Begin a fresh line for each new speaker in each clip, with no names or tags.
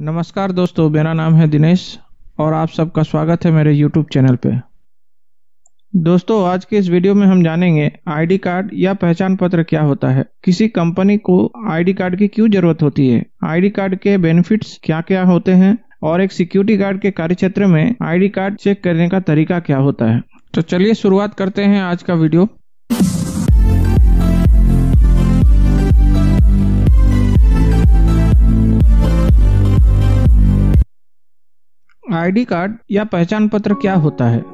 नमस्कार दोस्तों, मेरा नाम है दिनेश और आप सबका स्वागत है मेरे YouTube चैनल पे। दोस्तों, आज के इस वीडियो में हम जानेंगे आईडी कार्ड या पहचान पत्र क्या होता है। किसी कंपनी को आईडी कार्ड की क्यों ज़रूरत होती है? आईडी कार्ड के बेनिफिट्स क्या क्या होते हैं? और एक सिक्योरिटी गार्ड के कार्य क्षेत्र में आईडी कार्ड चेक करने का तरीका क्या होता है? तो चलिए शुरुआत करते हैं आज का वीडियो। आईडी कार्ड या पहचान पत्र क्या होता है?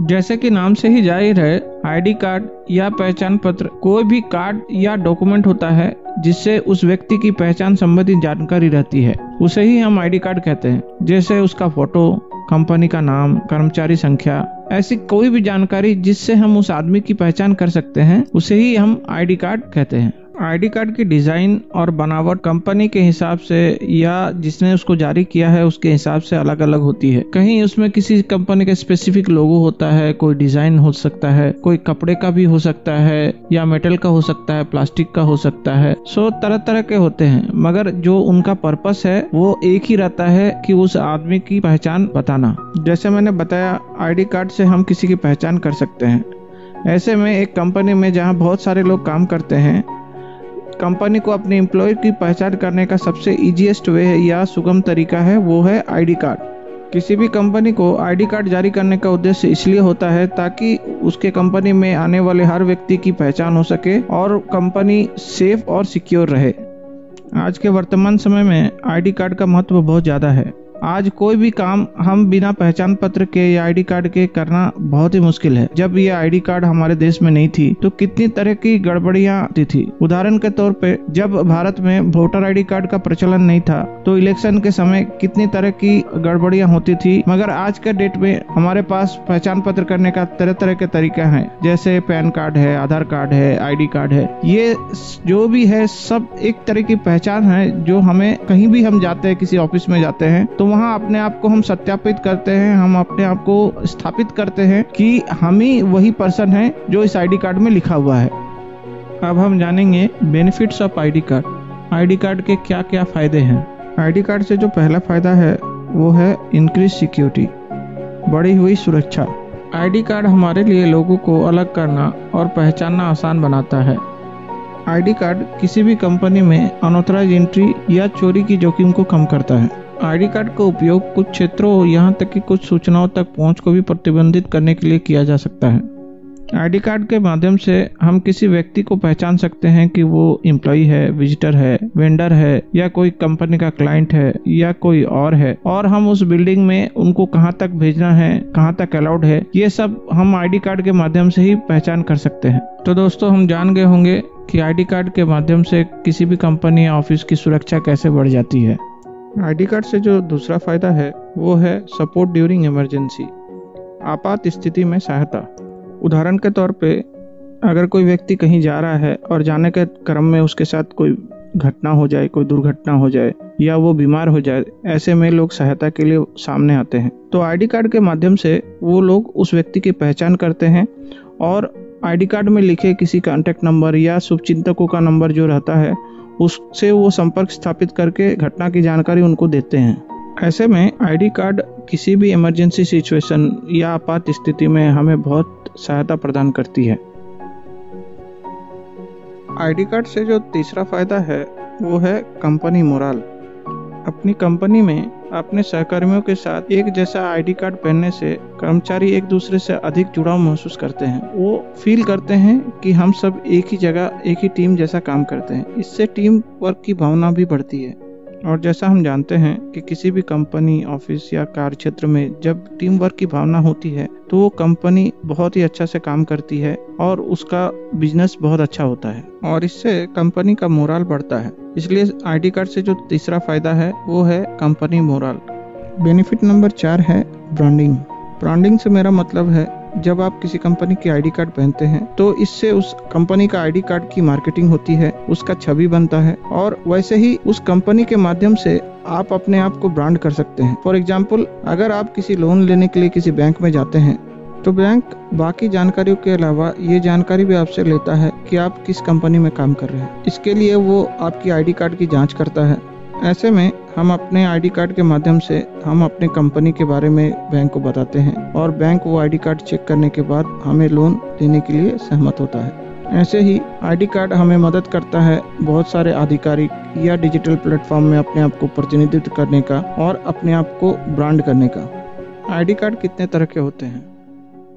जैसे कि नाम से ही ज़ाहिर है, आईडी कार्ड या पहचान पत्र कोई भी कार्ड या डॉक्यूमेंट होता है, जिससे उस व्यक्ति की पहचान संबंधी जानकारी रहती है। उसे ही हम आईडी कार्ड कहते हैं, जैसे उसका फ़ोटो, कंपनी का नाम, कर्मचारी संख्या, ऐसी कोई भी जानकारी जिससे हम उस आदमी की पहचान कर सकते हैं, उसे ही हम आईडी कार्ड कहते हैं। आईडी कार्ड की डिज़ाइन और बनावट कंपनी के हिसाब से या जिसने उसको जारी किया है, उसके हिसाब से अलग अलग होती है। कहीं उसमें किसी कंपनी का स्पेसिफिक लोगो होता है, कोई डिज़ाइन हो सकता है, कोई कपड़े का भी हो सकता है, या मेटल का हो सकता है प्लास्टिक का हो सकता है। सो तरह तरह के होते हैं, मगर जो उनका पर्पस है, वो एक ही रहता है कि उस आदमी की पहचान बताना। जैसे मैंने बताया आईडी कार्ड से हम किसी की पहचान कर सकते हैं। ऐसे में एक कंपनी में जहाँ बहुत सारे लोग काम करते हैं कंपनी को अपने एम्प्लॉय की पहचान करने का सबसे इजीएस्ट वे है या सुगम तरीका है, वो है आईडी कार्ड किसी भी कंपनी को आईडी कार्ड जारी करने का उद्देश्य इसलिए होता है ताकि उसके कंपनी में आने वाले हर व्यक्ति की पहचान हो सके और कंपनी सेफ़ और सिक्योर रहे। आज के वर्तमान समय में आईडी कार्ड का महत्व बहुत ज़्यादा है। आज कोई भी काम हम बिना पहचान पत्र के या आईडी कार्ड के करना बहुत ही मुश्किल है। जब ये आईडी कार्ड हमारे देश में नहीं थी तो कितनी तरह की गड़बड़ियाँ आती थी। उदाहरण के तौर पे, जब भारत में वोटर आईडी कार्ड का प्रचलन नहीं था तो इलेक्शन के समय कितनी तरह की गड़बड़ियाँ होती थी। मगर आज के डेट में हमारे पास पहचान पत्र करने का तरह तरह के तरीका है, जैसे पैन कार्ड है, आधार कार्ड है आईडी कार्ड है। ये जो भी है, सब एक तरह की पहचान है, जो हमें कहीं भी हम जाते हैं, किसी ऑफ़िस में जाते हैं तो वहाँ अपने आप को हम सत्यापित करते हैं, हम अपने आप को स्थापित करते हैं कि हम ही वही पर्सन है जो इस आईडी कार्ड में लिखा हुआ है। अब हम जानेंगे benefits of ID card. ID card के क्या क्या फ़ायदे हैं? आईडी कार्ड से जो पहला फ़ायदा है, वो है इंक्रीज सिक्योरिटी बढ़ी हुई सुरक्षा। आईडी कार्ड हमारे लिए लोगों को अलग करना और पहचानना आसान बनाता है। आईडी कार्ड किसी भी कंपनी में अनऑथराइज एंट्री या चोरी की जोखिम को कम करता है। आईडी कार्ड का उपयोग कुछ क्षेत्रों यहाँ तक कि कुछ सूचनाओं तक पहुँच को भी प्रतिबंधित करने के लिए किया जा सकता है। आईडी कार्ड के माध्यम से हम किसी व्यक्ति को पहचान सकते हैं कि वो एम्प्लॉय है विजिटर है वेंडर है, या कोई कंपनी का क्लाइंट है, या कोई और है, और हम उस बिल्डिंग में उनको कहाँ तक भेजना है, कहाँ तक अलाउड है, ये सब हम आईडी कार्ड के माध्यम से ही पहचान कर सकते हैं। तो दोस्तों, हम जान गए होंगे कि आईडी कार्ड के माध्यम से किसी भी कंपनी या ऑफ़िस की सुरक्षा कैसे बढ़ जाती है। आईडी कार्ड से जो दूसरा फ़ायदा है, वो है सपोर्ट ड्यूरिंग इमरजेंसी, आपात स्थिति में सहायता। उदाहरण के तौर पे, अगर कोई व्यक्ति कहीं जा रहा है और जाने के क्रम में उसके साथ कोई घटना हो जाए, कोई दुर्घटना हो जाए, या वो बीमार हो जाए, ऐसे में लोग सहायता के लिए सामने आते हैं। तो आईडी कार्ड के माध्यम से वो लोग उस व्यक्ति की पहचान करते हैं और आईडी कार्ड में लिखे किसी कॉन्टेक्ट नंबर या शुभचिंतकों का नंबर जो रहता है उससे वो संपर्क स्थापित करके घटना की जानकारी उनको देते हैं। ऐसे में आईडी कार्ड किसी भी इमरजेंसी सिचुएशन या आपात स्थिति में हमें बहुत सहायता प्रदान करती है। आईडी कार्ड से जो तीसरा फ़ायदा है, वो है कंपनी मोराल। अपनी कंपनी में अपने सहकर्मियों के साथ एक जैसा आईडी कार्ड पहनने से कर्मचारी एक दूसरे से अधिक जुड़ाव महसूस करते हैं। वो फील करते हैं कि हम सब एक ही जगह, एक ही टीम जैसा काम करते हैं। इससे टीम वर्क की भावना भी बढ़ती है। और जैसा हम जानते हैं कि किसी भी कंपनी ऑफ़िस या कार्य क्षेत्र में जब टीम वर्क की भावना होती है तो वो कंपनी बहुत ही अच्छा से काम करती है और उसका बिज़नेस बहुत अच्छा होता है। और इससे कंपनी का मोरल बढ़ता है। इसलिए आईडी कार्ड से जो तीसरा फ़ायदा है, वो है कंपनी मोरल। बेनिफिट नंबर चार है ब्रांडिंग। ब्रांडिंग से मेरा मतलब है, जब आप किसी कंपनी की आईडी कार्ड पहनते हैं तो इससे उस कंपनी का आईडी कार्ड की मार्केटिंग होती है, उसका छवि बनता है, और वैसे ही उस कंपनी के माध्यम से आप अपने आप को ब्रांड कर सकते हैं। फॉर एग्ज़ाम्पल अगर आप किसी लोन लेने के लिए किसी बैंक में जाते हैं तो बैंक बाकी जानकारियों के अलावा ये जानकारी भी आपसे लेता है कि आप किस कंपनी में काम कर रहे हैं। इसके लिए वो आपकी आईडी कार्ड की जाँच करता है। ऐसे में हम अपने आईडी कार्ड के माध्यम से हम अपने कंपनी के बारे में बैंक को बताते हैं और बैंक वो आईडी कार्ड चेक करने के बाद हमें लोन देने के लिए सहमत होता है। ऐसे ही आईडी कार्ड हमें मदद करता है बहुत सारे आधिकारिक या डिजिटल प्लेटफॉर्म में अपने आप को प्रतिनिधित्व करने का और अपने आप को ब्रांड करने का। आईडी कार्ड कितने तरह के होते हैं?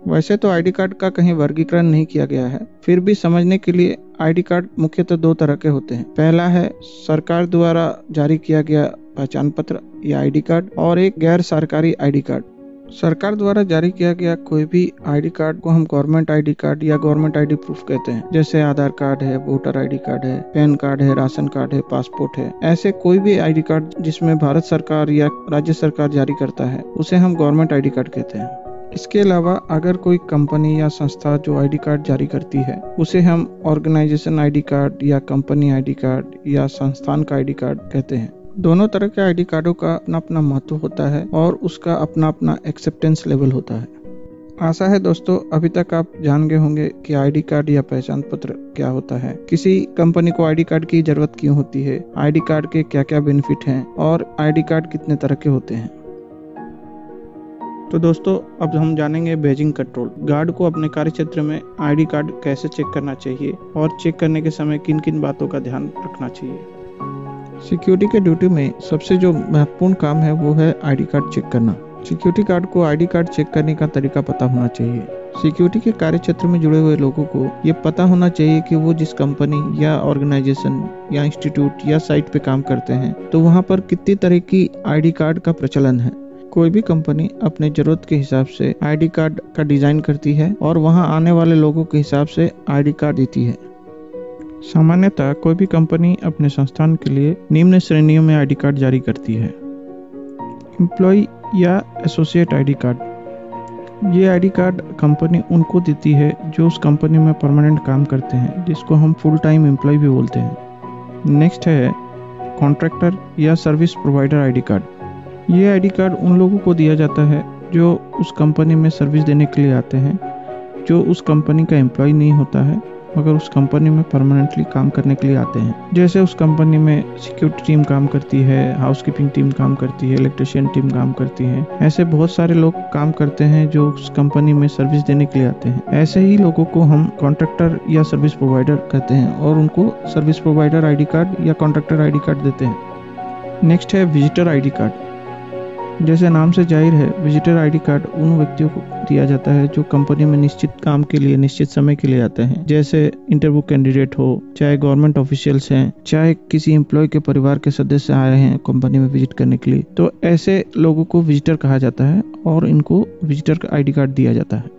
वैसे तो आईडी कार्ड का कहीं वर्गीकरण नहीं किया गया है फिर भी समझने के लिए आईडी कार्ड मुख्यतः दो तरह के होते हैं पहला है सरकार द्वारा जारी किया गया पहचान पत्र या आईडी कार्ड और एक गैर सरकारी आईडी कार्ड सरकार द्वारा जारी किया गया कोई भी आईडी कार्ड को हम गवर्नमेंट आईडी कार्ड या गवर्नमेंट आईडी प्रूफ कहते हैं जैसे आधार कार्ड है वोटर आईडी कार्ड है पैन कार्ड है राशन कार्ड है पासपोर्ट है ऐसे कोई भी आईडी कार्ड जिसमें भारत सरकार या राज्य सरकार जारी करता है उसे हम गवर्नमेंट आईडी कार्ड कहते हैं इसके अलावा, अगर कोई कंपनी या संस्था जो आईडी कार्ड जारी करती है, उसे हम ऑर्गेनाइजेशन आईडी कार्ड या कंपनी आईडी कार्ड या संस्थान का आईडी कार्ड कहते हैं। दोनों तरह के आईडी कार्डों का अपना अपना महत्व होता है और उसका अपना अपना एक्सेप्टेंस लेवल होता है। आशा है दोस्तों, अभी तक आप जान गए होंगे कि आईडी कार्ड या पहचान पत्र क्या होता है। किसी कंपनी को आईडी कार्ड की ज़रूरत क्यों होती है? आईडी कार्ड के क्या क्या बेनिफिट हैं? और आईडी कार्ड कितने तरह के होते हैं? तो दोस्तों, अब हम जानेंगे बेजिंग कंट्रोल गार्ड को अपने कार्य क्षेत्र में आईडी कार्ड कैसे चेक करना चाहिए और चेक करने के समय किन किन बातों का ध्यान रखना चाहिए। सिक्योरिटी के ड्यूटी में सबसे जो महत्वपूर्ण काम है, वो है आईडी कार्ड चेक करना। सिक्योरिटी गार्ड को आईडी कार्ड चेक करने का तरीका पता होना चाहिए। सिक्योरिटी के कार्य क्षेत्र में जुड़े हुए लोगों को ये पता होना चाहिए कि वो जिस कंपनी या ऑर्गेनाइजेशन या इंस्टीट्यूट या साइट पे काम करते हैं तो वहाँ पर कितनी तरह की आईडी कार्ड का प्रचलन है। कोई भी कंपनी अपने ज़रूरत के हिसाब से आईडी कार्ड का डिज़ाइन करती है और वहाँ आने वाले लोगों के हिसाब से आईडी कार्ड देती है। सामान्यतः कोई भी कंपनी अपने संस्थान के लिए निम्न श्रेणियों में आईडी कार्ड जारी करती है। एम्प्लॉय या एसोसिएट आईडी कार्ड। ये आईडी कार्ड कंपनी उनको देती है जो उस कंपनी में परमानेंट काम करते हैं, जिसको हम फुल टाइम एम्प्लॉय भी बोलते हैं। नेक्स्ट है कॉन्ट्रैक्टर या सर्विस प्रोवाइडर आईडी कार्ड। ये आईडी कार्ड उन लोगों को दिया जाता है जो उस कंपनी में सर्विस देने के लिए आते हैं, जो उस कंपनी का एम्प्लॉय नहीं होता है, मगर उस कंपनी में परमानेंटली काम करने के लिए आते हैं। जैसे उस कंपनी में सिक्योरिटी टीम काम करती है हाउस कीपिंग टीम काम करती है, इलेक्ट्रिशियन टीम काम करती है, ऐसे बहुत सारे लोग काम करते हैं जो उस कंपनी में सर्विस देने के लिए आते हैं। ऐसे ही लोगों को हम कॉन्ट्रेक्टर या सर्विस प्रोवाइडर कहते हैं और उनको सर्विस प्रोवाइडर आईडी कार्ड या कॉन्ट्रेक्टर आई कार्ड देते हैं। नेक्स्ट है विजिटर आईडी कार्ड। जैसे नाम से ज़ाहिर है विजिटर आईडी कार्ड उन व्यक्तियों को दिया जाता है जो कंपनी में निश्चित काम के लिए, निश्चित समय के लिए आते हैं। जैसे इंटरव्यू कैंडिडेट हो, चाहे गवर्नमेंट ऑफिशियल्स हैं, चाहे किसी एम्प्लॉय के परिवार के सदस्य आ रहे हैं कंपनी में विज़िट करने के लिए तो ऐसे लोगों को विजिटर कहा जाता है और इनको विजिटर का आईडी कार्ड दिया जाता है।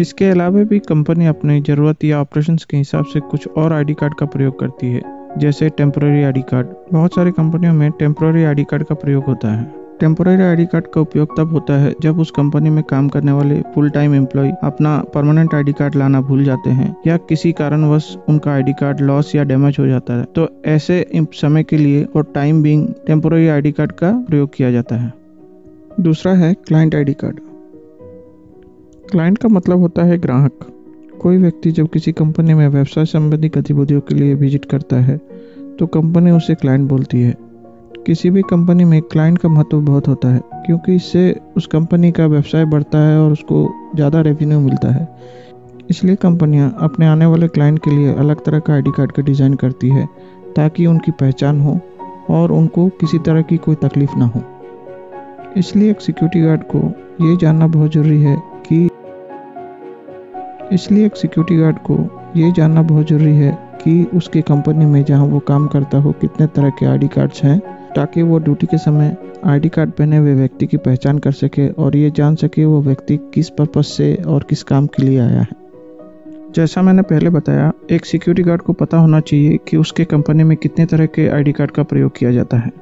इसके अलावा भी कंपनी अपनी ज़रूरत या ऑपरेशन के हिसाब से कुछ और आईडी कार्ड का प्रयोग करती है, जैसे टेम्पोररी आईडी कार्ड बहुत सारी कंपनियों में टेम्पोररी आईडी कार्ड का प्रयोग होता है। टेम्पोररी आईडी कार्ड का उपयोग तब होता है जब उस कंपनी में काम करने वाले फुल टाइम एम्प्लॉय अपना परमानेंट आईडी कार्ड लाना भूल जाते हैं या किसी कारणवश उनका आईडी कार्ड लॉस या डैमेज हो जाता है। तो ऐसे समय के लिए और time being temporary ID card का प्रयोग किया जाता है। दूसरा है क्लाइंट आईडी कार्ड क्लाइंट का मतलब होता है ग्राहक। कोई व्यक्ति जब किसी कंपनी में व्यवसाय संबंधी गतिविधियों के लिए विज़िट करता है तो कंपनी उसे क्लाइंट बोलती है। किसी भी कंपनी में क्लाइंट का महत्व बहुत होता है, क्योंकि इससे उस कंपनी का व्यवसाय बढ़ता है और उसको ज़्यादा रेवेन्यू मिलता है। इसलिए कंपनियाँ अपने आने वाले क्लाइंट के लिए अलग तरह का आईडी कार्ड का डिज़ाइन करती है, ताकि उनकी पहचान हो और उनको किसी तरह की कोई तकलीफ़ ना हो। इसलिए एक सिक्योरिटी गार्ड को ये जानना बहुत ज़रूरी है कि इसलिए एक सिक्योरिटी गार्ड को ये जानना बहुत ज़रूरी है कि उसके कंपनी में जहाँ वो काम करता हो, कितने तरह के आईडी कार्ड्स हैं ताकि वो ड्यूटी के समय आईडी कार्ड पहने हुए व्यक्ति की पहचान कर सके और ये जान सके वो व्यक्ति किस पर्पज से और किस काम के लिए आया है। जैसा मैंने पहले बताया, एक सिक्योरिटी गार्ड को पता होना चाहिए कि उसके कंपनी में कितने तरह के आईडी कार्ड का प्रयोग किया जाता है।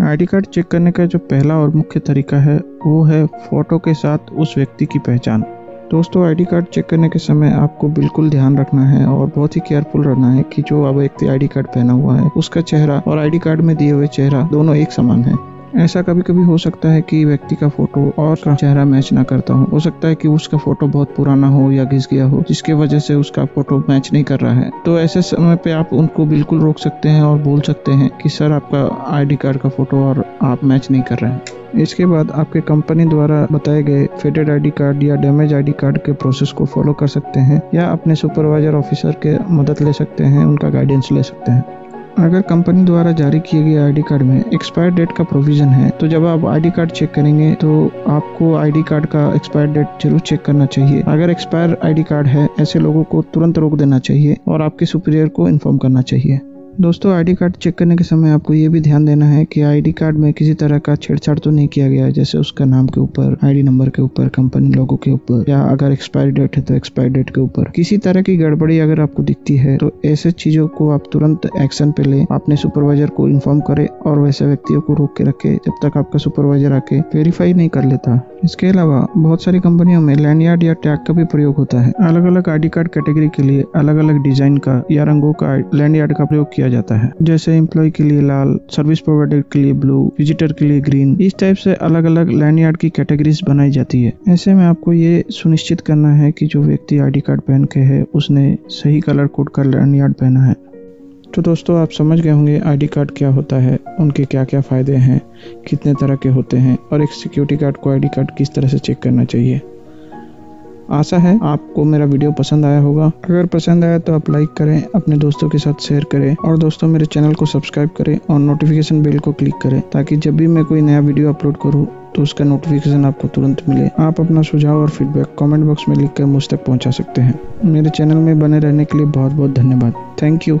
आईडी कार्ड चेक करने का जो पहला और मुख्य तरीका है, वो है फ़ोटो के साथ उस व्यक्ति की पहचान। दोस्तों आईडी कार्ड चेक करने के समय आपको बिल्कुल ध्यान रखना है और बहुत ही केयरफुल रहना है कि जो अब व्यक्ति आईडी कार्ड पहना हुआ है, उसका चेहरा और आईडी कार्ड में दिए हुए चेहरा दोनों एक समान है। ऐसा कभी कभी हो सकता है कि व्यक्ति का फ़ोटो और का चेहरा मैच ना करता हो। हो सकता है कि उसका फ़ोटो बहुत पुराना हो या घिस गया हो, जिसके वजह से उसका फ़ोटो मैच नहीं कर रहा है। तो ऐसे समय पे आप उनको बिल्कुल रोक सकते हैं और बोल सकते हैं कि, सर, आपका आईडी कार्ड का फ़ोटो और आप मैच नहीं कर रहे हैं। इसके बाद आपके कंपनी द्वारा बताए गए फेडेड आईडी कार्ड या डैमेज आईडी कार्ड के प्रोसेस को फॉलो कर सकते हैं या अपने सुपरवाइजर ऑफिसर के मदद ले सकते हैं, उनका गाइडेंस ले सकते हैं। अगर कंपनी द्वारा जारी किए गए आईडी कार्ड में एक्सपायर डेट का प्रोविज़न है तो जब आप आईडी कार्ड चेक करेंगे तो आपको आईडी कार्ड का एक्सपायर डेट ज़रूर चेक करना चाहिए। अगर एक्सपायर आईडी कार्ड है, ऐसे लोगों को तुरंत रोक देना चाहिए और आपके सुपीरियर को इन्फॉर्म करना चाहिए। दोस्तों आईडी कार्ड चेक करने के समय आपको ये भी ध्यान देना है कि आईडी कार्ड में किसी तरह का छेड़छाड़ तो नहीं किया गया है, जैसे उसका नाम के ऊपर आईडी नंबर के ऊपर कंपनी लोगों के ऊपर, या अगर एक्सपायरी डेट है तो एक्सपायरी डेट के ऊपर। किसी तरह की गड़बड़ी अगर आपको दिखती है तो ऐसे चीज़ों को आप तुरंत एक्शन पे ले। अपने सुपरवाइजर को इन्फॉर्म करे और वैसे व्यक्तियों को रोक के रखे, जब तक आपका सुपरवाइजर आके वेरीफाई नहीं कर लेता। इसके अलावा, बहुत सारी कंपनियों में लैंडयार्ड या टैग का भी प्रयोग होता है। अलग अलग आईडी कार्ड कैटेगरी के लिए अलग अलग डिज़ाइन का या रंगों का लैंडयार्ड का प्रयोग किया जाता है। जैसे एम्प्लॉय के लिए लाल सर्विस प्रोवाइडर के लिए ब्लू विजिटर के लिए ग्रीन इस टाइप से अलग अलग लैंड की कैटेगरीज बनाई जाती है। ऐसे में आपको ये सुनिश्चित करना है कि जो व्यक्ति आईडी कार्ड पहन के है, उसने सही कलर कोड का लैंड यार्ड पहना है। तो दोस्तों, आप समझ गए होंगे आईडी कार्ड क्या होता है, उनके क्या क्या फ़ायदे हैं, कितने तरह के होते हैं, और एक सिक्योरिटी कार्ड को आईडी कार्ड किस तरह से चेक करना चाहिए। आशा है आपको मेरा वीडियो पसंद आया होगा। अगर पसंद आया तो आप लाइक करें, अपने दोस्तों के साथ शेयर करें और दोस्तों मेरे चैनल को सब्सक्राइब करें और नोटिफिकेशन बेल को क्लिक करें ताकि जब भी मैं कोई नया वीडियो अपलोड करूँ तो उसका नोटिफिकेशन आपको तुरंत मिले। आप अपना सुझाव और फीडबैक कमेंट बॉक्स में लिखकर मुझ तक पहुँचा सकते हैं। मेरे चैनल में बने रहने के लिए बहुत बहुत धन्यवाद। Thank you